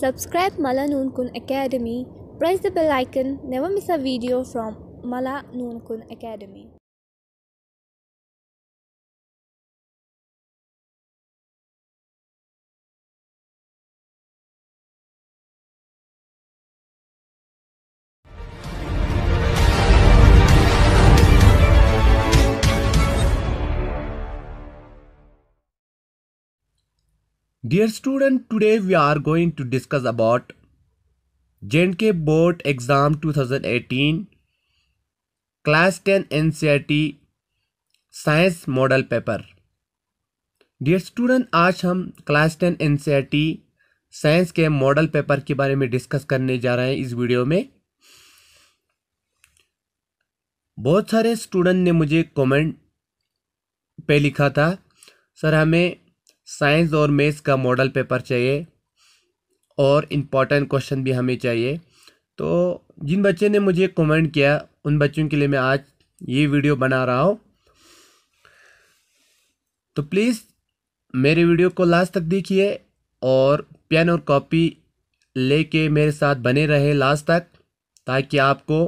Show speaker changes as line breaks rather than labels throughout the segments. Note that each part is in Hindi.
Subscribe Mala Kun Academy. Press the bell icon. Never miss a video from Mala Kun Academy.
Dear student, today we are going to discuss about J&K Board Exam 2018 Class 10 NCERT science model paper dear student आज हम क्लास 10 एनसीईआरटी साइंस के मॉडल पेपर के बारे में डिस्कस करने जा रहे हैं इस वीडियो में। बहुत सारे स्टूडेंट ने मुझे कमेंट पे लिखा था। सर हमें साइंस और मैथ्स का मॉडल पेपर चाहिए और इंपॉर्टेंट क्वेश्चन भी हमें चाहिए। तो जिन बच्चे ने मुझे कमेंट किया, उन बच्चों के लिए मैं आज ये वीडियो बना रहा हूँ। तो प्लीज़ मेरे वीडियो को लास्ट तक देखिए और पेन और कॉपी लेके मेरे साथ बने रहे लास्ट तक, ताकि आपको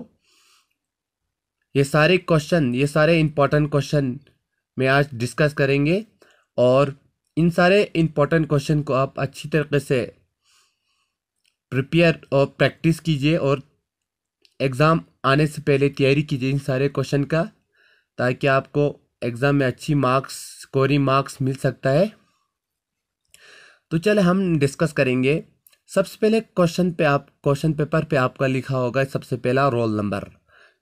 ये सारे क्वेश्चन, ये सारे इम्पोर्टेंट क्वेश्चन में आज डिस्कस करेंगे और इन सारे इम्पोर्टेंट क्वेश्चन को आप अच्छी तरीके से प्रिपेयर और प्रैक्टिस कीजिए और एग्ज़ाम आने से पहले तैयारी कीजिए इन सारे क्वेश्चन का, ताकि आपको एग्ज़ाम में अच्छी मार्क्स स्कोरिंग मार्क्स मिल सकता है। तो चले हम डिस्कस करेंगे। सबसे पहले क्वेश्चन पे आप क्वेश्चन पेपर पे आपका लिखा होगा सबसे पहला रोल नंबर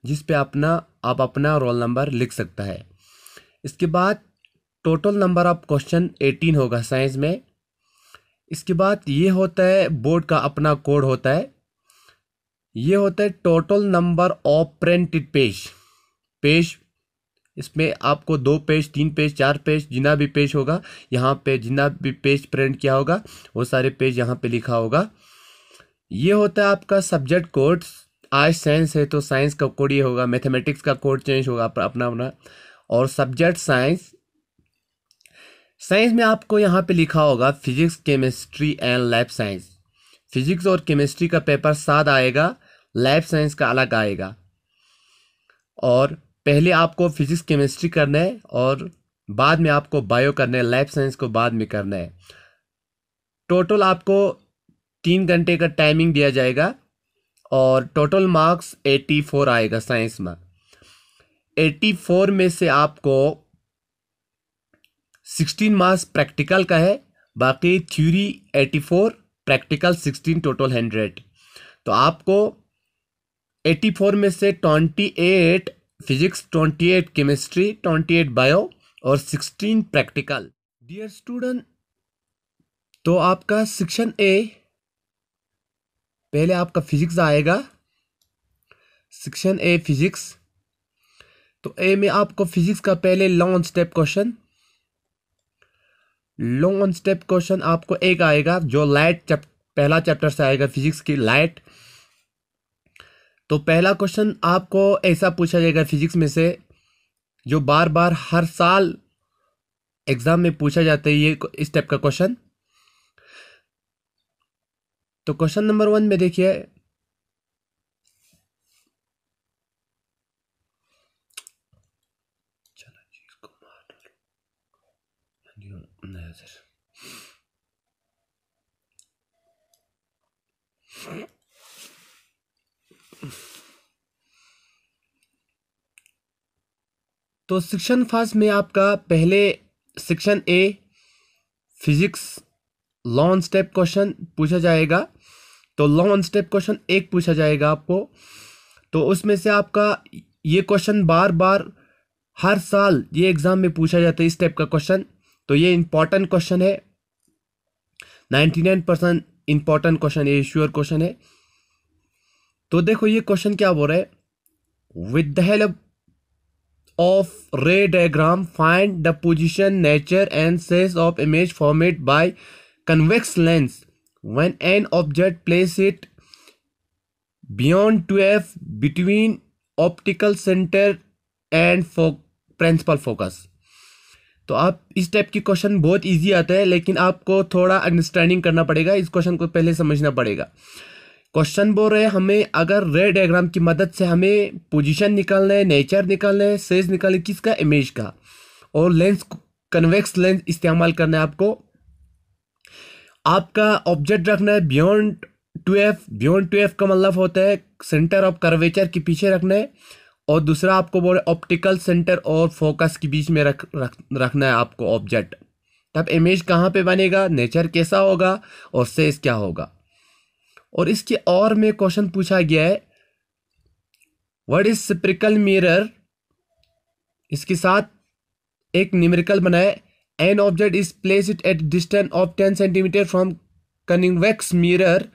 जिस पे अपना, आप अपना रोल नंबर लिख सकता है। इसके बाद टोटल नंबर ऑफ़ क्वेश्चन 18 होगा साइंस में। इसके बाद ये होता है बोर्ड का अपना कोड होता है। ये होता है total number of printed page page इसमें आपको दो पेज तीन पेज चार पेज जितना भी पेज होगा, यहाँ पे जितना भी पेज प्रिंट किया होगा, वो सारे पेज यहाँ पे लिखा होगा। ये होता है आपका सब्जेक्ट कोड आज साइंस है तो साइंस का कोड ये होगा मैथमेटिक्स का कोड चेंज होगा अपना अपना। और सब्जेक्ट साइंस साइंस में आपको यहाँ पे लिखा होगा physics chemistry and lab science physics और केमिस्ट्री का पेपर साथ आएगा लैब साइंस का अलग आएगा। और पहले आपको फिजिक्स केमिस्ट्री करना है और बाद में आपको बायो करना है लाइफ साइंस को बाद में करना है। टोटल आपको तीन घंटे का टाइमिंग दिया जाएगा और टोटल मार्क्स एटी फोर आएगा साइंस में। एटी फोर में से आपको सिक्सटीन मार्क्स प्रैक्टिकल का है, बाकी theory eighty four practical sixteen total hundred तो आपको एटी फोर में से twenty eight physics twenty eight chemistry twenty eight bio और सिक्सटीन प्रैक्टिकल डियर स्टूडेंट तो आपका सेक्शन ए पहले आपका फिजिक्स आएगा। सेक्शन ए फिजिक्स तो ए में आपको फिजिक्स का पहले long step question long step question आपको एक आएगा जो लाइट चैप, पहला चैप्टर से आएगा फिजिक्स की लाइट तो पहला क्वेश्चन आपको ऐसा पूछा जाएगा फिजिक्स में से जो बार बार हर साल एग्ज़ाम में पूछा जाता है ये इस टाइप का क्वेश्चन तो क्वेश्चन नंबर वन में देखिए तो सेक्शन फ़र्स्ट में आपका पहले section A physics long step question पूछा जाएगा। तो लॉन्ग स्टेप क्वेश्चन एक पूछा जाएगा आपको। तो उसमें से आपका ये क्वेश्चन बार बार हर साल ये एग्ज़ाम में पूछा जाता है इस टाइप का क्वेश्चन तो ये इंपॉर्टेंट क्वेश्चन है। Ninety nine percent important question ये श्योर क्वेश्चन है। तो देखो ये क्वेश्चन क्या बोल रहे है? With the help of ray diagram find the position nature and size of image format by convex lens when an object place it beyond twelve between optical centre and four principal focus तो आप इस टाइप की क्वेश्चन बहुत इजी आता है, लेकिन आपको थोड़ा अंडरस्टैंडिंग करना पड़ेगा, इस क्वेश्चन को पहले समझना पड़ेगा। क्वेश्चन बोल रहे हैं, हमें अगर रे डायग्राम की मदद से हमें पोजीशन निकालना है नेचर निकालना है सेज निकालना है, किसका? इमेज का। और लेंस कन्वेक्स लेंस इस्तेमाल करना है आपको। आपका ऑब्जेक्ट रखना है beyond two F beyond two F का मतलब होता है सेंटर ऑफ़ कर्वेचर के पीछे रखना है। और दूसरा आपको बोले ऑप्टिकल सेंटर और फोकस के बीच में रख, रख रखना है आपको ऑब्जेक्ट तब इमेज कहाँ पे बनेगा? नेचर कैसा होगा? और सेस क्या होगा? और इसके और में क्वेश्चन पूछा गया है व्हाट इज़ स्प्रिकल मिरर इसके साथ एक न्यूमेरिकल बनाए an object is place it at distance of ten centimetre from convex mirror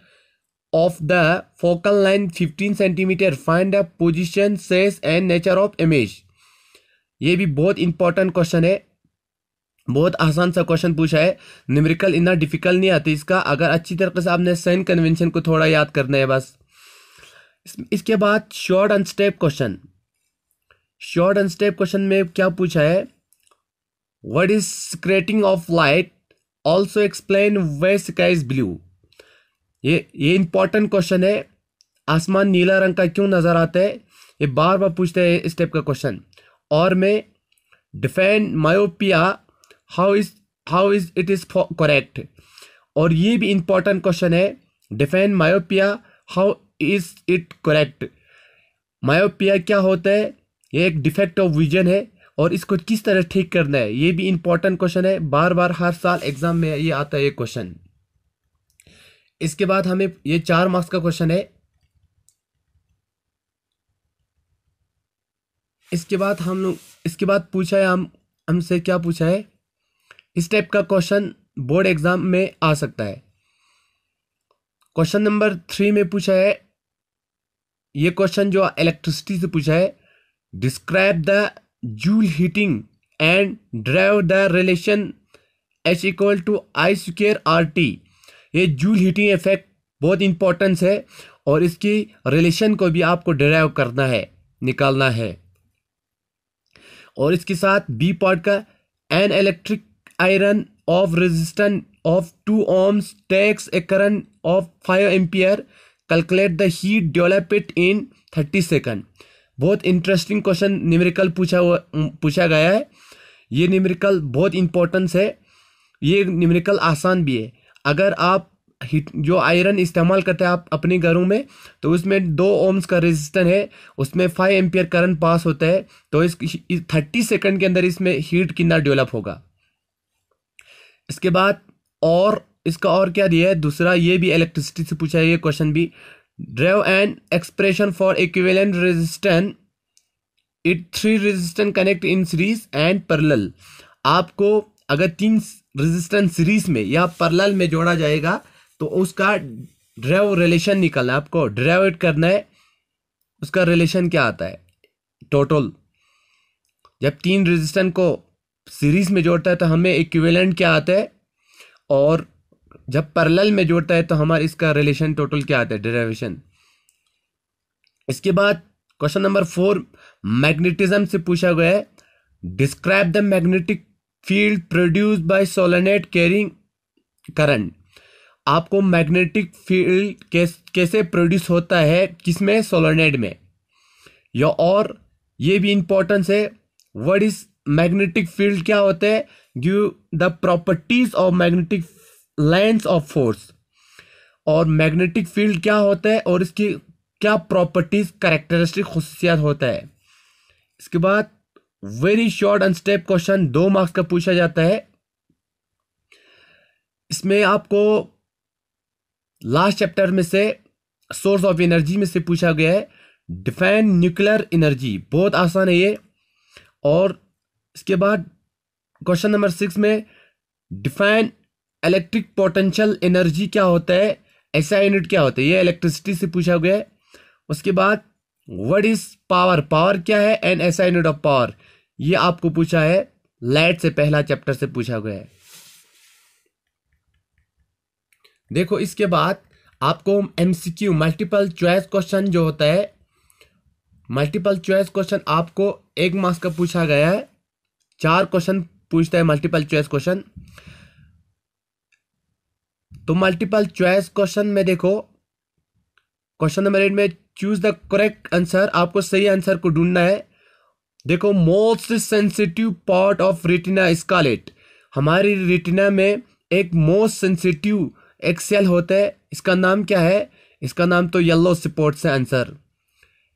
of the focal line 15 centimetre find the position size and nature of image. ये भी बहुत इंपॉर्टेंट क्वेश्चन है। बहुत आसान सा क्वेश्चन पूछा है। न्यूमेरिकल इतना डिफ़िकल्ट नहीं आती इसका। अगर अच्छी तरीके से आपने साइन कन्वेंशन को थोड़ा याद करना है बस। इस, इसके बाद short and step question short and step question में क्या पूछा है? What is scattering of light also explain why sky is blue ये ये इंपॉर्टेंट क्वेश्चन है। आसमान नीला रंग का क्यों नज़र आता है? ये बार बार पूछते हैं इस टाइप का क्वेश्चन और मैं define myopia how is how is it is correct और ये भी इंपॉर्टेंट क्वेश्चन है। Define myopia how is it correct myopia क्या होता है? ये एक डिफेक्ट ऑफ़ विजन है। और इसको किस तरह ठीक करना है? ये भी इंपॉर्टेंट क्वेश्चन है। बार बार हर साल एग्ज़ाम में ये आता है ये क्वेश्चन इसके बाद हमें ये चार मार्क्स का क्वेश्चन है। इसके बाद हम लोग, इसके बाद पूछा है हम, हमसे क्या पूछा है? इस टाइप का क्वेश्चन बोर्ड एग्ज़ाम में आ सकता है। क्वेश्चन नंबर थ्री में पूछा है। ये क्वेश्चन जो इलेक्ट्रिसिटी से पूछा है describe the joule heating and drive the relation H equal to I square R T ये जूल हीटिंग इफ़ेक्ट बहुत इंपॉर्टेंस है और इसकी रिलेशन को भी आपको डिराइव करना है, निकालना है। और इसके साथ बी पार्ट का an electric iron of resistance of two ohms takes a current of five ampere calculate the heat develop in thirty second बहुत इंटरेस्टिंग क्वेश्चन न्यूमेरिकल पूछा हुआ, पूछा गया है। ये न्यूमेरिकल बहुत इंपॉर्टेंस है। ये न्यूमेरिकल आसान भी है। अगर आप हीट, जो आयरन इस्तेमाल करते हैं आप अपने घरों में तो उसमें दो ओम्स का रेजिस्टेंस है, उसमें फाइव एम्पियर करंट पास होता है तो इस थर्टी सेकंड के अंदर इसमें हीट कितना डेवलप होगा। इसके बाद और, इसका और क्या दिया है? दूसरा ये भी इलेक्ट्रिसिटी से पूछा है, ये क्वेश्चन भी। Drive and expression for equivalent resistant it three resistant connect in series and parallel आपको अगर तीन रेजिस्टेंस सीरीज़ में या पैरेलल में जोड़ा जाएगा तो उसका ड्राइव रिलेशन निकालना है। आपको ड्राइव करना है, उसका रिलेशन क्या आता है? टोटल जब तीन रेजिस्टेंस को सीरीज़ में जोड़ता है तो हमें इक्विवेलेंट क्या आता है? और जब पैरेलल में जोड़ता है तो हमारा इसका रिलेशन टोटल क्या आता है? डेरिवेशन इसके बाद क्वेश्चन नंबर फोर मैग्नेटिज्म से पूछा गया है। Describe the magnetic field produce by solenoid carrying current. आपको मैग्नेटिक फ़ील्ड कैस, कैसे प्रोड्यूस होता है किसमें? सोलोनेट में। या और ये भी इंपॉर्टेंस है व्हाट इज़ मैग्नेटिक फ़ील्ड क्या होता है? Give the properties of magnetic lines of force और मैग्नेटिक फ़ील्ड क्या होता है? और इसकी क्या प्रॉपर्टीज़ करेक्टरिस्टिक खसूसियात होता है। इसके बाद very short and step question दो मार्क्स का पूछा जाता है। इसमें आपको लास्ट चैप्टर में से सोर्स ऑफ़ एनर्जी में से पूछा गया है। डिफाइन न्यूक्लियर एनर्जी बहुत आसान है ये। और इसके बाद क्वेश्चन नंबर सिक्स में डिफाइन इलेक्ट्रिक पोटेंशियल एनर्जी क्या होता है? ऐसा यूनिट क्या होता है? ये इलेक्ट्रिसिटी से पूछा गया है। उसके बाद व्हाट इज़ पावर पावर क्या है? एंड ऐसा यूनिट ऑफ़ पावर ये आपको पूछा है लाइट से पहला चैप्टर से पूछा गया है। देखो, इसके बाद आपको एमसीक्यू मल्टीपल चॉइस क्वेश्चन जो होता है मल्टीपल चॉइस क्वेश्चन आपको एक मार्क्स का पूछा गया है। चार क्वेश्चन पूछता है मल्टीपल चॉइस क्वेश्चन तो मल्टीपल चॉइस क्वेश्चन में देखो क्वेश्चन नंबर एट में चूज़ द करेक्ट आंसर आपको सही आंसर को ढूंढना है। देखो most sensitive part of retina स्कालेट हमारी रेटिना में एक मोस्ट सेंसिटिव एक सेल होता है। इसका नाम क्या है? इसका नाम तो येलो स्पॉट से answer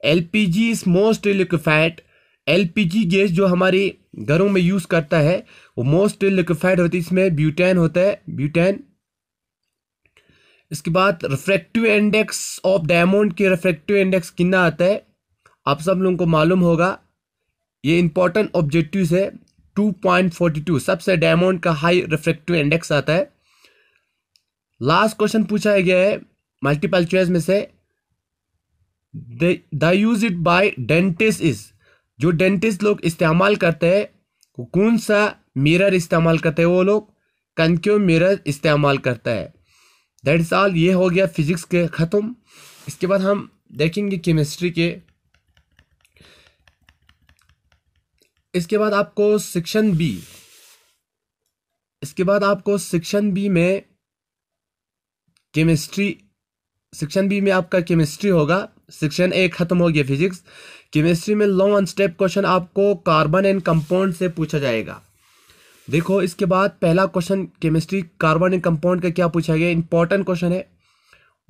LPG is most liquefied LPG gas जो हमारी घरों में यूज़ करता है, वो मोस्ट लिक्विफाइड होती है। इसमें ब्यूटेन होता है। ब्यूटेन इसके बाद रिफ्रेक्टिव इंडेक्स ऑफ़ डायमंड के रिफ्रेक्टिव इंडेक्स कितना आता है? आप सब लोगों को मालूम होगा, ये इंपॉर्टेंट ऑब्जेक्टिव है 2.42 सबसे डायमंड का हाई रिफ्रेक्टिव इंडेक्स आता है। लास्ट क्वेश्चन पूछा गया है मल्टीपल चॉइस में से। The use it by dentist is जो डेंटिस्ट लोग इस्तेमाल करते हैं कौन सा मिरर इस्तेमाल करते हैं वो लोग? कनक्यू मिरर इस्तेमाल करता है? दैट इज़ ऑल ये हो गया फिजिक्स के ख़त्म। इसके बाद हम देखेंगे केमिस्ट्री के। इसके बाद आपको सेक्शन बी इसके बाद आपको सेक्शन बी में केमिस्ट्री सेक्शन बी में आपका केमिस्ट्री होगा। सेक्शन ए खत्म हो गया फिजिक्स केमिस्ट्री में लॉन्ग स्टेप क्वेश्चन आपको कार्बन एंड कंपाउंड से पूछा जाएगा। देखो, इसके बाद पहला question chemistry carbon and compound का क्या पूछा गया? इंपॉर्टेंट क्वेश्चन है।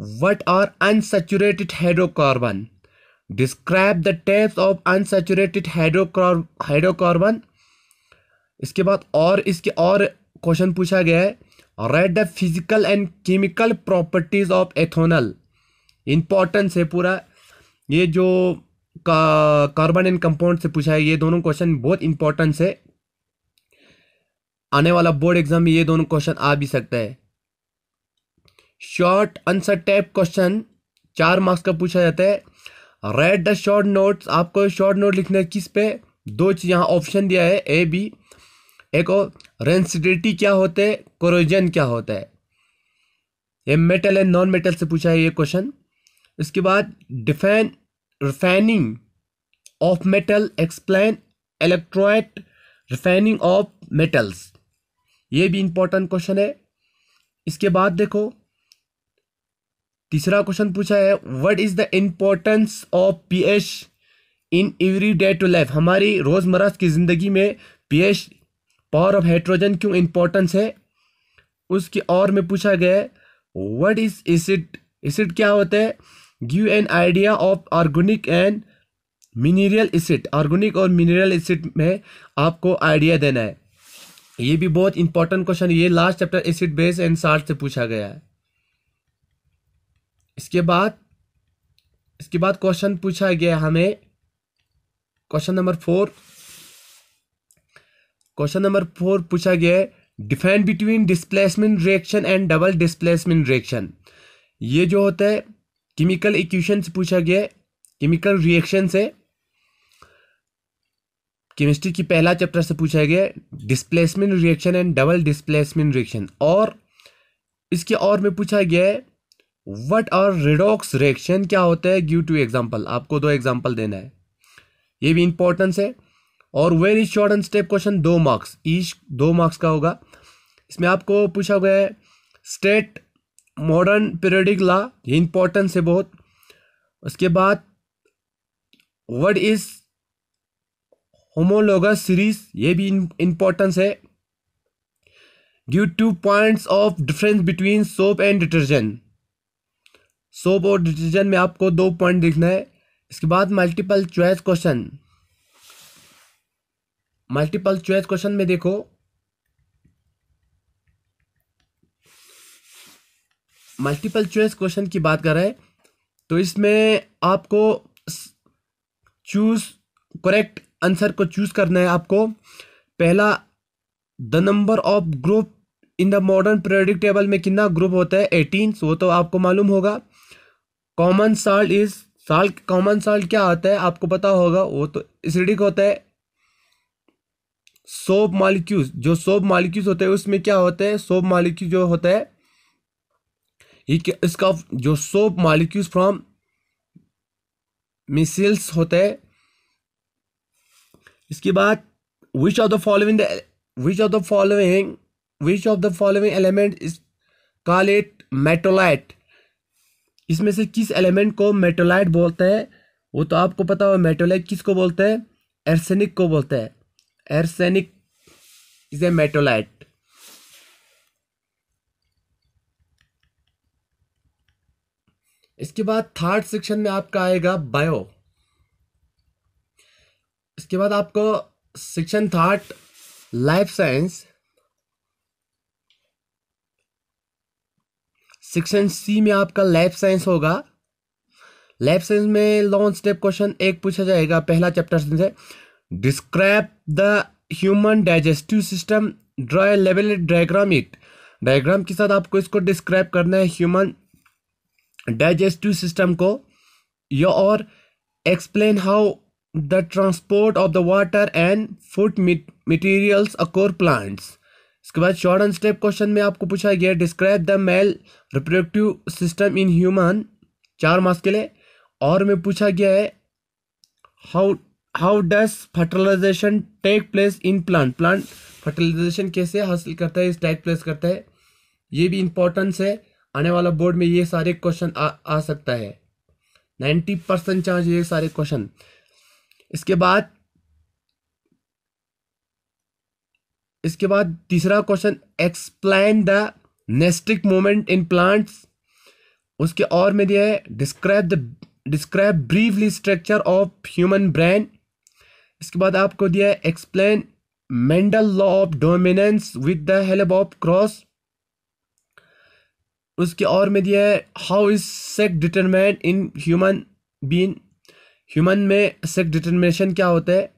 What are unsaturated hydrocarbon describe the types of unsaturated hydrocarbon इसके बाद और, इसके और क्वेश्चन पूछा गया है। Write the physical and chemical properties of ethanol importance है पूरा। ये जो कार्बन एंड कंपाउंड से पूछा है ये दोनों क्वेश्चन बहुत इंपॉर्टेंस है। आने वाला बोर्ड एग्ज़ाम में ये दोनों क्वेश्चन आ भी सकता है। शॉर्ट आंसर टाइप क्वेश्चन, चार मार्क्स का पूछा जाता है। राइट द शॉर्ट नोट्स आपको शॉर्ट नोट लिखना है किस पे? दो चीज़ यहाँ ऑप्शन दिया है ए बी एक और रेंसिडिटी क्या होता है? कोरोजन क्या होता है? ये मेटल एंड नॉन मेटल से पूछा है ये क्वेश्चन इसके बाद define refining of metal explain electrolytic refining of metals ये भी इंपॉर्टेंट क्वेश्चन है। इसके बाद देखो, तीसरा क्वेश्चन पूछा है what is the importance of pH in every day to life हमारी रोज़मर्रा की ज़िंदगी में पीएच पावर ऑफ़ हाइड्रोजन क्यों इंपॉर्टेंस है? उसके और में पूछा गया है व्हाट इज़ एसिड एसिड क्या होता है? Give an idea of organic and mineral acid organic और मिनरल एसिड में आपको आइडिया देना है। ये भी बहुत इंपॉर्टेंट क्वेश्चन ये last chapter acid base and salt से पूछा गया है। इसके बाद इसके बाद क्वेश्चन पूछा गया हमें। Question number four question number four पूछा गया है define between displacement reaction and double displacement reaction ये जो होता है केमिकल इक्वेशन से पूछा गया है केमिकल रिएक्शन से। केमिस्ट्री की पहला चैप्टर से पूछा गया displacement reaction and double displacement reaction और इसके और में पूछा गया है वट आर रिडॉक्स रिएक्शन क्या होता है? गिव टू एग्ज़ाम्पल आपको दो एग्ज़ाम्पल देना है। ये भी इंपॉर्टेंस है। और where is short and step question दो मार्क्स ईच दो मार्क्स का होगा। इसमें आपको पूछा गया है स्टेट मॉडर्न पीरियडिक लॉ ये इंपॉर्टेंस है बहुत। उसके बाद वट इज़ होमोलोगस सीरीज़ ये भी इंपॉर्टेंस है due to points of difference between soap and detergent soap और डिटर्जेंट में आपको दो पॉइंट लिखना है, इसके बाद multiple choice question multiple choice question में देखो। मल्टीपल चॉइस क्वेश्चन की बात कर रहे हैं तो इसमें आपको चूज़ करेक्ट आंसर को चूज़ करना है आपको। पहला the number of group in the modern periodic table में कितना ग्रुप होता है? एटीन वो तो आपको मालूम होगा। Common salt is salt common salt क्या होता है? आपको पता होगा, वो तो एसिडिक होता है। सोप मालिक्यूज जो सोप मालिक्यूज होते हैं, उसमें क्या होता है? सोप मालिक्यूज जो होता है, ये इसका, जो सोप मालिक्यूज फ्रॉम मिसिल्स होते हैं इसके बाद which of the following which of the following which of the following element is call it metalloid इसमें से किस एलिमेंट को मेटोलाइट बोलते हैं? वो तो आपको पता हो मेटोलाइट किसको बोलते हैं? एर्सेनिक को बोलते हैं। एर्सेनिक इज़ ए मेटोलाइट इसके बाद थर्ड सेक्शन में आपका आएगा बायो इसके बाद आपको section third life science section C में आपका लाइफ साइंस होगा। लाइफ साइंस में लॉन्ग स्टेप क्वेश्चन एक पूछा जाएगा पहला चैप्टर से। Describe the human digestive system draw level diagram it diagram के साथ आपको इसको डिस्क्राइब करना है ह्यूमन डाइजेस्टिव सिस्टम को। या और explain how the transport of the water and food materials across plants इसके बाद शॉर्ट एंड स्टेप क्वेश्चन में आपको पूछा गया describe the male reproductive system in human चार मास के लिए। और में पूछा गया है how how does fertilization take place in plant plant fertilization कैसे हासिल करता है टाइप प्लेस करता है। ये भी इंपॉर्टेंस है। आने वाला बोर्ड में ये सारे क्वेश्चन आ, आ सकता है। नाइन्टी परसेंट चांस ये सारे क्वेश्चन इसके बाद इसके बाद तीसरा question explain the nastic moment in plants उसके और में दिया है describe the describe briefly structure of human brain इसके बाद आपको दिया है explain Mendel law of dominance with the help of cross उसके और में दिया है how is sex determined in human being human में सेक डिटर्मिनेशन क्या होता है?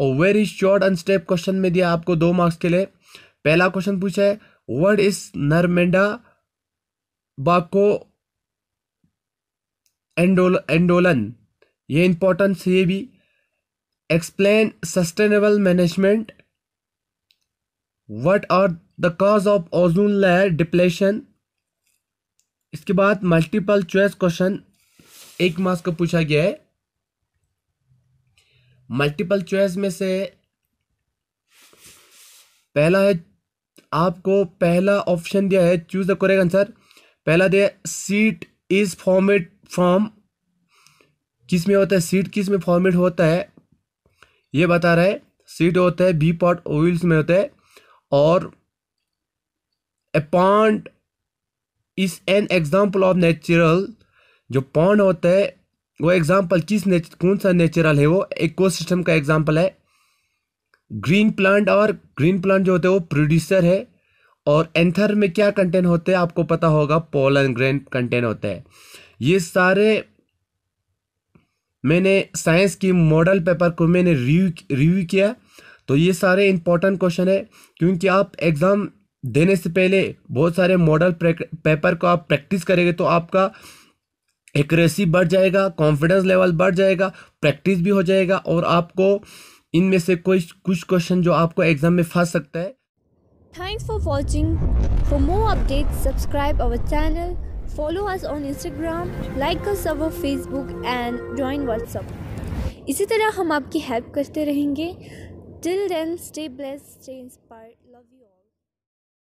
और very short and step question में दिया आपको दो मार्क्स के लिए। पहला क्वेश्चन पूछा है वर्ड इज़ नरमेंडा बाको एंडोल एंडोलन ये इंपॉर्टेंस ये भी। Explain sustainable management what are the cause of ozone layer depletion इसके बाद मल्टीपल चॉइस क्वेश्चन एक मार्क्स का पूछा गया है। मल्टीपल चॉइस में से पहला है, आपको पहला ऑप्शन दिया है चूज़ द करेक्ट आंसर पहला दिया सीट इज़ फॉर्मेट फ्रॉम किसमें होता है सीट किसमें फॉर्मेट होता है? ये बता रहा है सीट होता है बी पॉट ऑयल्स में होता है, और a pond is an example of natural जो पॉन्ड होता है वो एग्ज़ाम्पल किस कौन सा नेचुरल है? वो इको सिस्टम का एग्ज़ाम्पल है। ग्रीन प्लांट और ग्रीन प्लांट जो होते हैं, वो प्रोड्यूसर है। और एंथर में क्या कंटेंट होते हैं, आपको पता होगा पोलन ग्रेन कंटेंट होता है। ये सारे मैंने साइंस की मॉडल पेपर को मैंने रिव्यू रिव्यू किया। तो ये सारे इंपॉर्टेंट क्वेश्चन है। क्योंकि आप एग्ज़ाम देने से पहले बहुत सारे मॉडल पेपर को आप प्रैक्टिस करेंगे तो आपका एक्यूरेसी बढ़ जाएगा कॉन्फिडेंस लेवल बढ़ जाएगा प्रैक्टिस भी हो जाएगा और आपको इनमें से कोई कुछ क्वेश्चन जो आपको एग्ज़ाम में फंस सकता है।
Thanks for watching for more update subscribe our channel follow us on Instagram like us our Facebook and join WhatsApp इसी तरह हम आपकी हेल्प करते रहेंगे. Till then stay bless stay inspired